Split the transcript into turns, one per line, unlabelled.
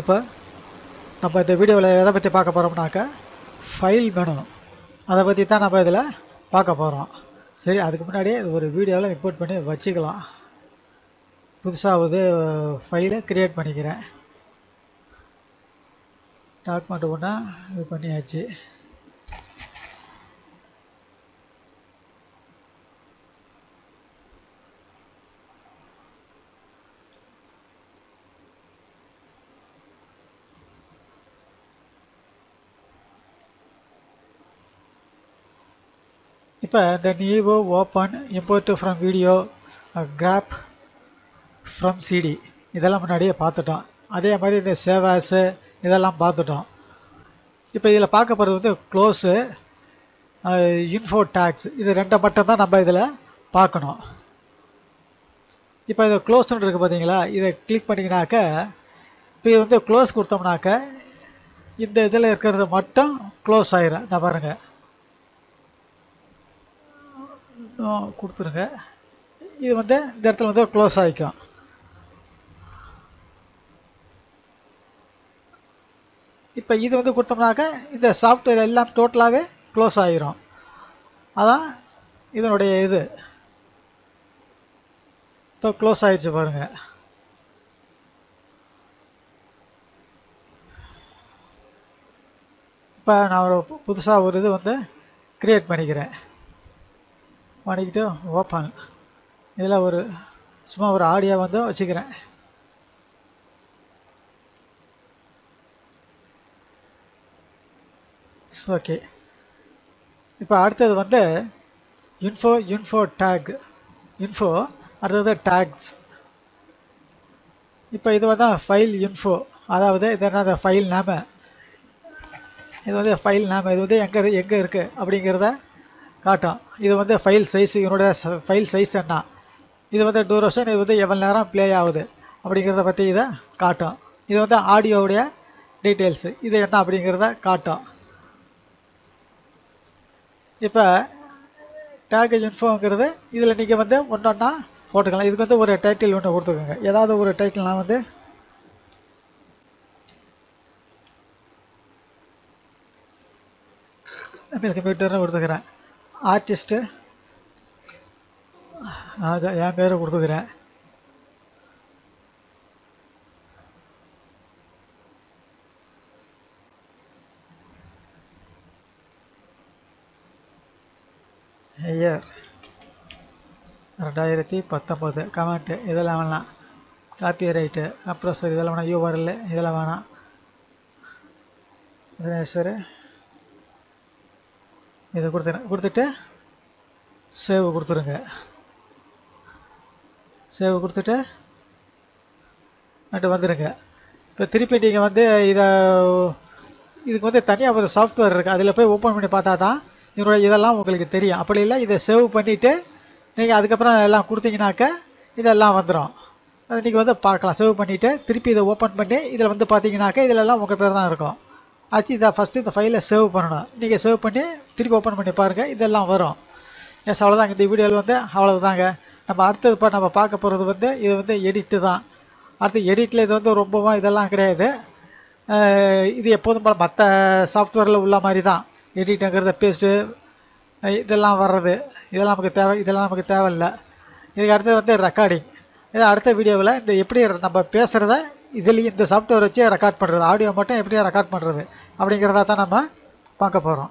இப்போ நம்ம இந்த வீடியோவில் எதை பற்றி பார்க்க போகிறோம்னாக்கா ஃபைல் மெனு அதை பற்றி தான் நம்ம இதில் பார்க்க போகிறோம் சரி அதுக்கு முன்னாடியே ஒரு வீடியோவில் இம்போர்ட் பண்ணி வச்சுக்கலாம். புதுசாக வந்து ஃபைலை க்ரியேட் பண்ணிக்கிறேன். டாக்குமெண்ட் ஒன்றா இது பண்ணியாச்சு. இப்போ இந்த நியூவோ open import from video grab from CD இதெல்லாம் முன்னாடியே பார்த்துட்டோம். அதே மாதிரி இந்த சேவாஸு இதெல்லாம் பார்த்துட்டோம். இப்போ இதில் பார்க்க போகிறது வந்து க்ளோஸு இன்ஃபோ டேக்ஸ் இது ரெண்டை மட்டும்தான் நம்ம இதில் பார்க்கணும். இப்போ இதை க்ளோஸ்னு இருக்குது பார்த்தீங்களா இதை கிளிக் பண்ணிங்கனாக்க இப்போ இது வந்து க்ளோஸ் கொடுத்தோம்னாக்க இந்த இதில் இருக்கிறது மட்டும் க்ளோஸ் ஆயிரும். இந்த பாருங்கள் கொடுத்துருங்க. இது வந்து இந்த இடத்துல வந்து க்ளோஸ் ஆகிக்கும் இப்போ இது வந்து கொடுத்தோம்னாக்க இந்த சாஃப்ட்வேர் எல்லாம் டோட்டலாகவே க்ளோஸ் ஆகிரும் அதான் இதனுடைய இது. இப்போ க்ளோஸ் ஆகிடுச்சு பாருங்க. இப்போ நான் ஒரு புதுசாக ஒரு இது வந்து க்ரியேட் பண்ணிக்கிறேன். பண்ணிக்கிட்டு ஓப்பன். இதில் ஒரு சும்மா ஒரு ஆடியோ வந்து வச்சுக்கிறேன். ஓகே இப்போ அடுத்தது வந்து இன்ஃபோ இன்ஃபோ டேக் இன்ஃபோ அடுத்தது டேக்ஸ் இப்போ இது வந்து ஃபைல் இன்ஃபோ அதாவது இது என்ன ஃபைல் நேம இது வந்து ஃபைல் நேம இது வந்து எங்கே எங்கே இருக்குது அப்படிங்கிறத காட்டும். இது வந்து ஃபைல் சைஸ் இதனுடைய ஃபைல் சைஸ் என்ன? இது வந்து டூரேஷன் இது வந்து எவ்வளோ நேரம் ப்ளே ஆகுது? அப்படிங்கிறத பற்றி இதை காட்டும். இது வந்து ஆடியோவுடைய டீட்டெயில்ஸு இது என்ன அப்படிங்கிறத காட்டும். இப்போ டேக் இன்ஃபோங்கிறது இதில் நீங்கள் வந்து ஒன்று ஒன்றா போட்டுக்கலாம். இதுக்கு வந்து ஒரு டைட்டில் ஒன்று கொடுத்துக்கோங்க. ஏதாவது ஒரு டைட்டில் நான் வந்து கம்ப்யூட்டர்னு கொடுத்துக்கிறேன். ஆர்டிஸ்ட்டு. அது என் பேரை கொடுத்துக்கிறேன். ஐயர். ரெண்டாயிரத்தி பத்தொம்பது. கமெண்ட்டு. இதெல்லாம் வேணாம். காப்பி ரைட்டு அப்புறம் இதெல்லாம் வேணாம். யூஆர்எல் இதெல்லாம் வேணாம். சரி இதை கொடுத்துறேன் கொடுத்துட்டு சேவ் கொடுத்துருங்க. சேவ் கொடுத்துட்டு நட்டு வந்துடுங்க இப்போ திருப்பி நீங்கள் வந்து இதை இதுக்கு வந்து தனியாக ஒரு சாஃப்ட்வேர் இருக்குது அதில் போய் ஓப்பன் பண்ணி பார்த்தா தான் இதனுடைய இதெல்லாம் உங்களுக்கு தெரியும். அப்படி இல்லை இதை சேவ் பண்ணிவிட்டு நீங்கள் அதுக்கப்புறம் எல்லாம் கொடுத்தீங்கனாக்க இதெல்லாம் வந்துடும் அது நீங்கள் வந்து பார்க்கலாம். சேவ் பண்ணிவிட்டு திருப்பி இதை ஓப்பன் பண்ணி இதில் வந்து பார்த்தீங்கன்னாக்கா இதிலெல்லாம் உங்கள் பேர் தான் இருக்கும். ஆச்சு இதை ஃபஸ்ட்டு இந்த ஃபைலை சேவ் பண்ணணும். நீங்கள் சேவ் பண்ணி திருப்பி ஓப்பன் பண்ணி பாருங்கள் இதெல்லாம் வரும். எஸ் அவ்வளோதாங்க இந்த வீடியோவில் வந்து அவ்வளோதாங்க நம்ம அடுத்தது இப்போ நம்ம பார்க்க போகிறது வந்து இது வந்து எடிட்டு தான். அடுத்து எடிட்டில் இது வந்து ரொம்பவும் இதெல்லாம் கிடையாது. இது எப்போதும் போல் மற்ற சாஃப்ட்வேரில் உள்ள மாதிரி தான். எடிட்டுங்கிறத பேஸ்ட்டு இதெல்லாம் வர்றது. இதெல்லாம் நமக்கு தேவை இதெல்லாம் நமக்கு தேவையில்லை. இதுக்கு அடுத்தது வந்து ரெக்கார்டிங் இது அடுத்த வீடியோவில் இந்த எப்படி நம்ம பேசுகிறத இதுலேயும் இந்த சாஃப்ட்வேர் வச்சு ரெக்கார்ட் பண்ணுறது ஆடியோ மட்டும் எப்படியும் ரெக்கார்ட் பண்ணுறது அப்படிங்கிறத தான் நம்ம பார்க்க போகிறோம்